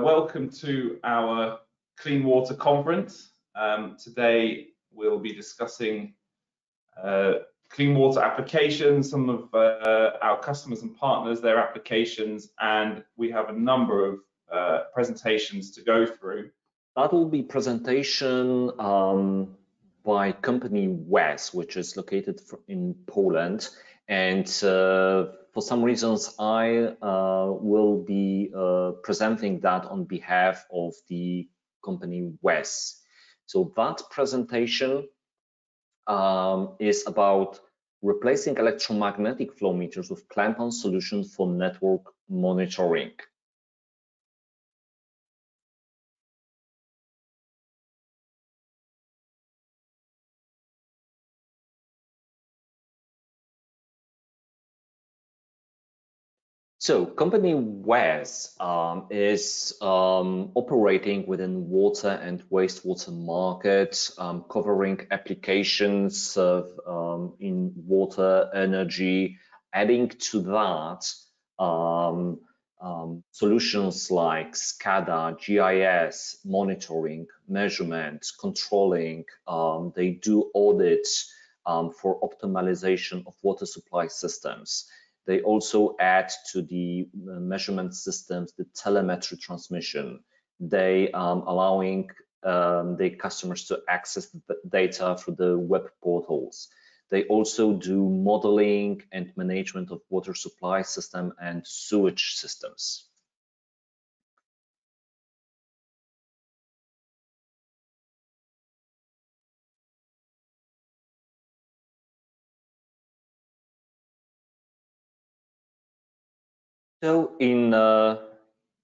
welcome to our Clean Water Conference. Um, today we'll be discussing uh, clean water applications, some of uh, our customers and partners, their applications, and we have a number of uh, presentations to go through. That will be presentation um, by company WES, which is located in Poland. And uh, for some reasons, I uh, will be uh, presenting that on behalf of the company WES. So that presentation um, is about replacing electromagnetic flow meters with clamp-on solution for network monitoring. So company WES um, is um, operating within water and wastewater market, um, covering applications of, um, in water, energy, adding to that um, um, solutions like SCADA, GIS, monitoring, measurement, controlling. they do audits for optimization of water supply systems. They also add to the uh, measurement systems the telemetry transmission. They um, allowing um, the customers to access the data through the web portals. They also do modeling and management of water supply system and sewage systems. So in uh,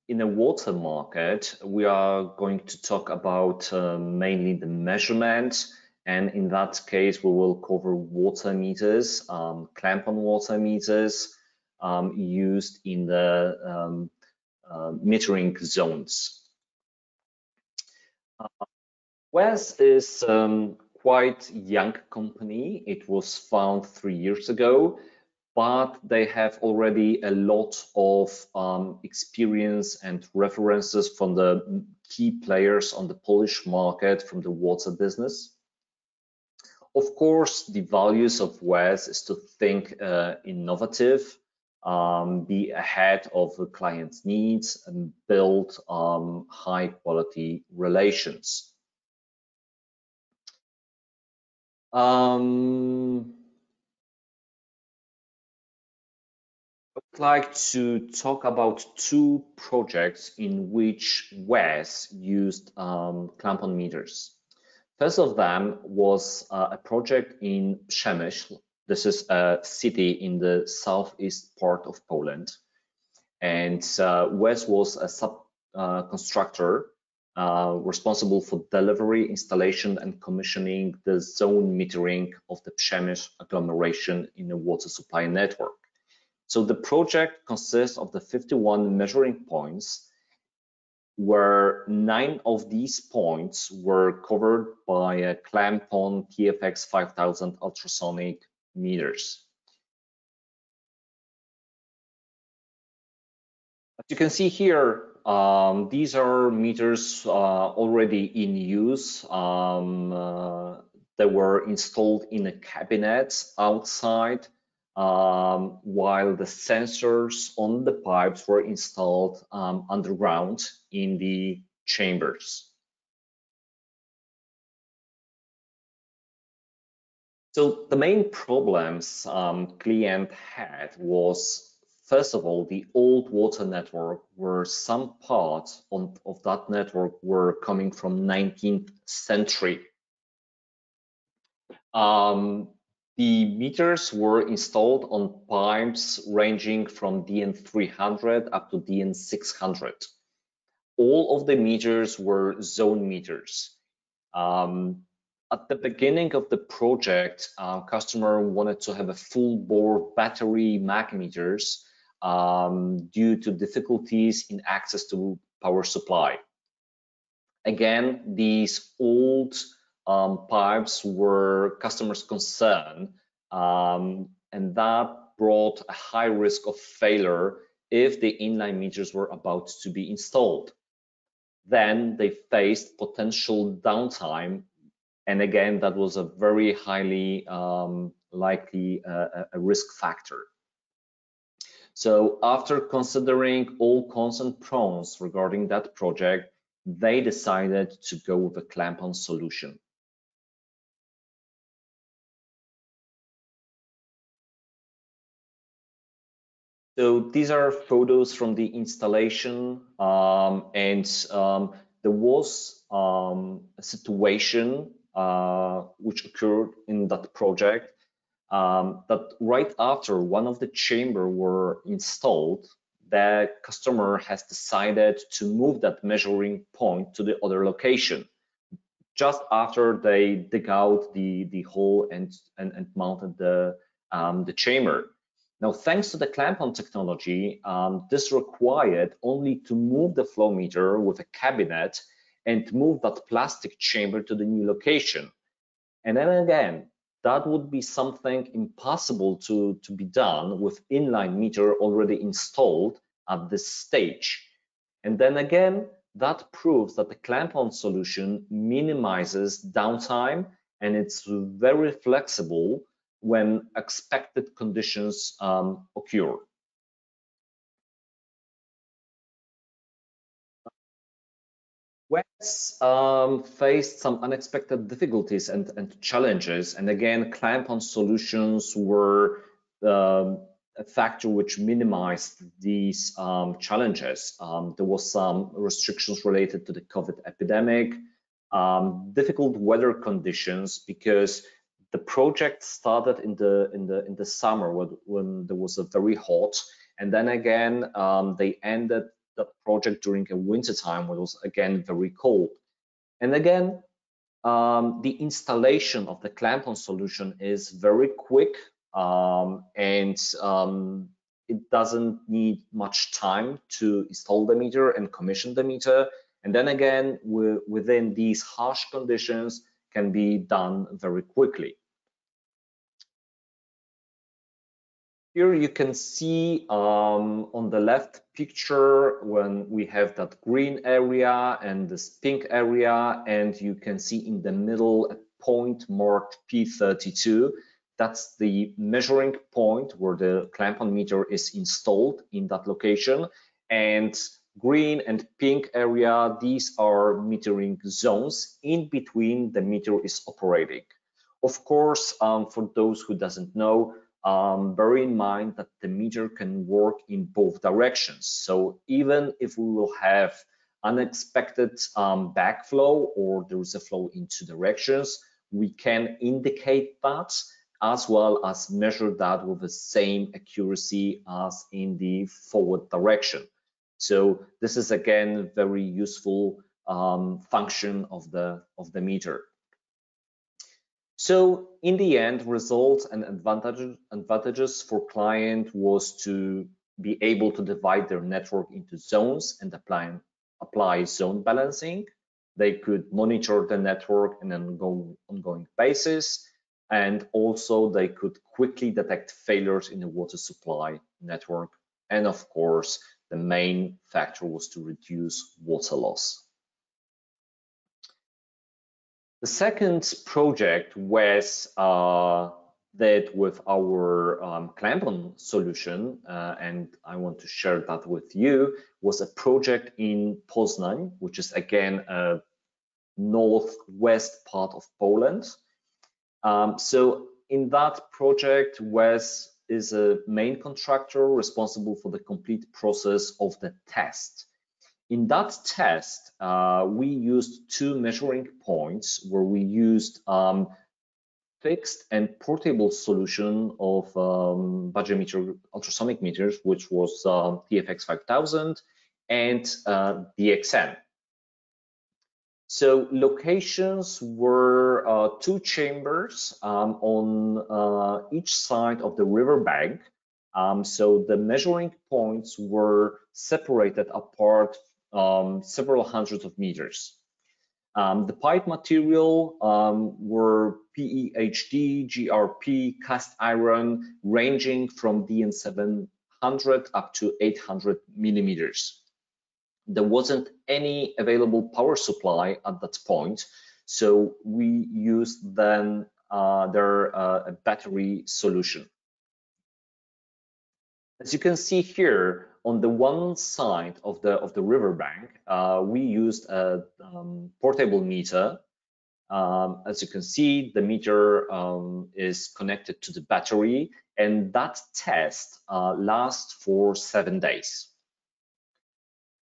in a water market, we are going to talk about uh, mainly the measurement, and in that case, we will cover water meters, um, clamp-on water meters um, used in the um, uh, metering zones. Uh, WES is um, quite young company. It was found three years ago but they have already a lot of um, experience and references from the key players on the Polish market from the water business. Of course, the values of WES is to think uh, innovative, um, be ahead of the client's needs and build um, high quality relations. Um, like to talk about two projects in which WES used um, clamp-on meters. First of them was uh, a project in Przemyśl. This is a city in the southeast part of Poland. And uh, WES was a sub-constructor uh, uh, responsible for delivery, installation, and commissioning the zone metering of the Przemyśl agglomeration in the water supply network. So the project consists of the 51 measuring points where nine of these points were covered by a clamp-on TFX 5000 ultrasonic meters. As you can see here, um, these are meters uh, already in use. Um, uh, they were installed in a cabinet outside um, while the sensors on the pipes were installed um, underground in the chambers. So the main problems um, client had was, first of all, the old water network where some parts on, of that network were coming from 19th century. Um, the meters were installed on pipes ranging from DN300 up to DN600. All of the meters were zone meters. Um, at the beginning of the project, uh, customer wanted to have a full bore battery mag meters um, due to difficulties in access to power supply. Again, these old um, pipes were customers' concern, um, and that brought a high risk of failure if the inline meters were about to be installed. then they faced potential downtime. And again, that was a very highly um, likely uh, a risk factor. So after considering all cons and pros regarding that project, they decided to go with a clamp-on solution. So these are photos from the installation um, and um, there was um, a situation uh, which occurred in that project um, that right after one of the chamber were installed, the customer has decided to move that measuring point to the other location just after they dig out the the hole and and, and mounted the um, the chamber. Now, thanks to the clamp-on technology, um, this required only to move the flow meter with a cabinet and move that plastic chamber to the new location. And then again, that would be something impossible to, to be done with inline meter already installed at this stage. And then again, that proves that the clamp-on solution minimizes downtime and it's very flexible when expected conditions um, occur. WES um, faced some unexpected difficulties and, and, challenges, and again, clamp-on solutions were um, a factor which minimized these um, challenges. Um, there was some restrictions related to the COVID epidemic, um, difficult weather conditions because the project started in the in the in the summer when, when there was a very hot, and then again um, they ended the project during a winter time when it was again very cold. And again, um, the installation of the clamp-on solution is very quick um, and um, it doesn't need much time to install the meter and commission the meter. And then again, within these harsh conditions can be done very quickly. Here you can see um, on the left picture when we have that green area and this pink area, and you can see in the middle a point marked P32. That's the measuring point where the clamp-on meter is installed in that location. And green and pink area, these are metering zones in between the meter is operating. Of course, um, for those who doesn't know, um, bear in mind that the meter can work in both directions. So even if we will have unexpected um, backflow or there is a flow in two directions, we can indicate that as well as measure that with the same accuracy as in the forward direction. So this is again very useful um, function of the of the meter. So in the end, results and advantages, advantages for client was to be able to divide their network into zones and apply, apply zone balancing. They could monitor the network on an ongoing, ongoing basis. And also they could quickly detect failures in the water supply network. And of course, the main factor was to reduce water loss. The second project was uh, that with our um, clamp-on solution, uh, and I want to share that with you, was a project in Poznań, which is again a northwest part of Poland. Um, so in that project, WES is a main contractor responsible for the complete process of the test. In that test, uh, we used two measuring points where we used um, fixed and portable solution of um, meter ultrasonic meters, which was uh, TFX 5000 and uh, DXN. So locations were uh, two chambers um, on uh, each side of the riverbank. Um, so the measuring points were separated apart um, several hundreds of meters. Um, the pipe material um, were PEHD, GRP, cast iron, ranging from DN700 up to 800 millimeters. there wasn't any available power supply at that point. So we used then uh, their uh, battery solution. As you can see here, on the one side of the of the riverbank, uh, we used a um, portable meter. Um, as you can see, the meter um, is connected to the battery, and that test uh, lasts for seven days.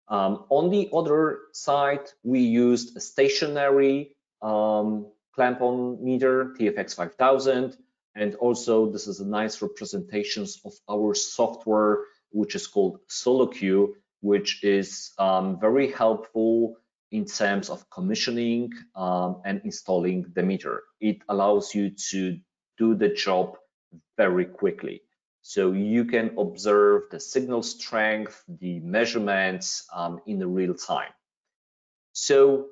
Um, on the other side, we used a stationary um, clamp-on meter, TFX 5000, and also, this is a nice representation of our software, which is called SoloCUE, which is um, very helpful in terms of commissioning um, and installing the meter. It allows you to do the job very quickly. So you can observe the signal strength, the measurements um, in real time. So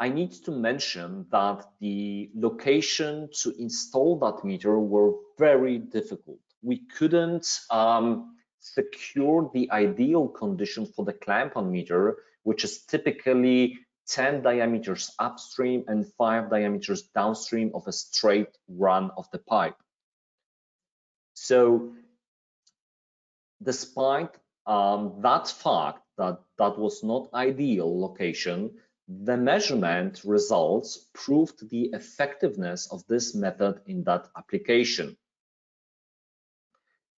I need to mention that the location to install that meter were very difficult. We couldn't um, secure the ideal condition for the clamp-on meter, which is typically 10 diameters upstream and 5 diameters downstream of a straight run of the pipe. So despite um, that fact that that was not ideal location, the measurement results proved the effectiveness of this method in that application.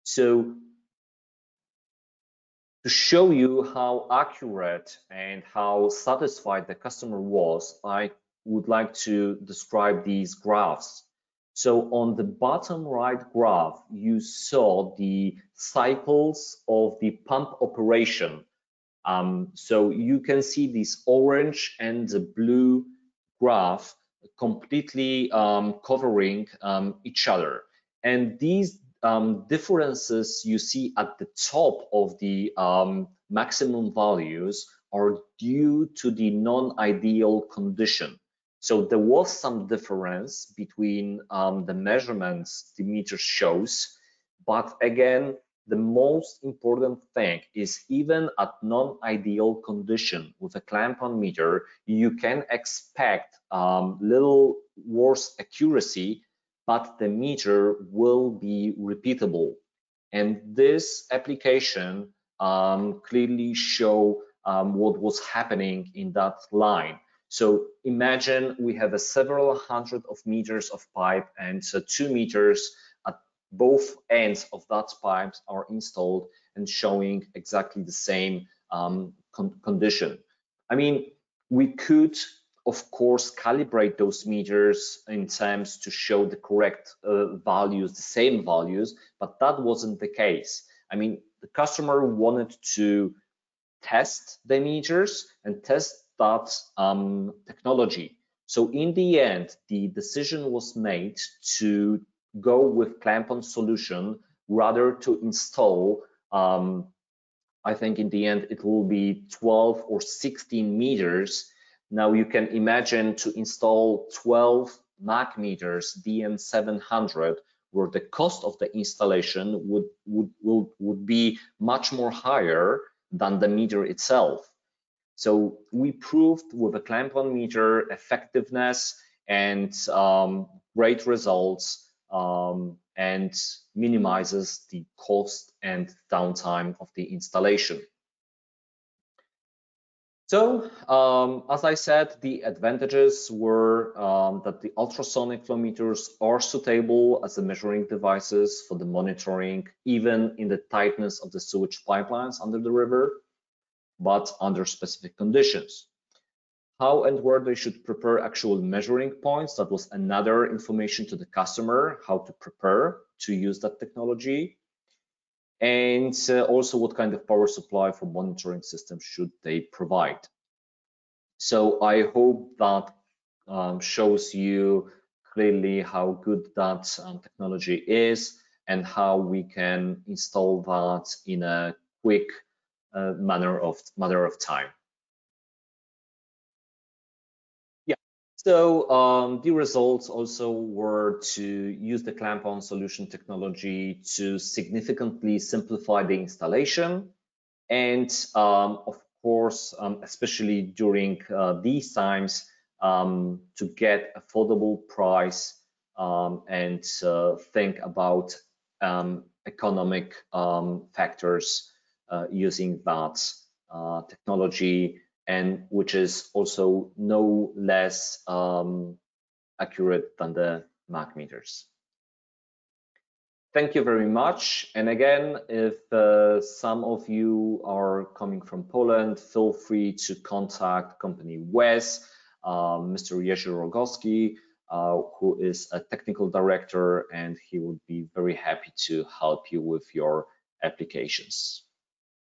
So to show you how accurate and how satisfied the customer was, I would like to describe these graphs. So on the bottom right graph, you saw the cycles of the pump operation um, so you can see this orange and the blue graph completely um, covering um, each other. And these um, differences you see at the top of the um, maximum values are due to the non-ideal condition. So there was some difference between um, the measurements the meter shows, but again, the most important thing is even at non-ideal condition with a clamp-on meter, you can expect um, little worse accuracy, but the meter will be repeatable. And this application um, clearly show um, what was happening in that line. So imagine we have a several hundred of meters of pipe and so two meters at both ends of that pipes are installed and showing exactly the same um, con condition. I mean, we could, of course, calibrate those meters in terms to show the correct uh, values, the same values, but that wasn't the case. I mean, the customer wanted to test the meters and test that um, technology. So in the end, the decision was made to go with clamp-on solution rather to install um, I think in the end it will be 12 or 16 meters. Now you can imagine to install 12 mag meters DN700 where the cost of the installation would, would, would, would be much more higher than the meter itself. So we proved with a clamp-on meter effectiveness and um, great results um, and minimizes the cost and downtime of the installation. So, um, as I said, the advantages were um, that the ultrasonic flow meters are suitable as the measuring devices for the monitoring, even in the tightness of the sewage pipelines under the river, but under specific conditions how and where they should prepare actual measuring points. That was another information to the customer, how to prepare to use that technology. And uh, also what kind of power supply for monitoring system should they provide. So I hope that um, shows you clearly how good that um, technology is and how we can install that in a quick uh, manner of matter of time. So um, the results also were to use the clamp-on solution technology to significantly simplify the installation and um, of course, um, especially during uh, these times, um, to get affordable price um, and uh, think about um, economic factors uh, using that uh, technology and which is also no less um, accurate than the mag meters. Thank you very much. And again, if uh, some of you are coming from Poland, feel free to contact company WES, um, Mr. Jerzy Rogowski, uh, who is a technical director, and he would be very happy to help you with your applications.